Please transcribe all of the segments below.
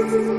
Ooh.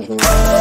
Oh.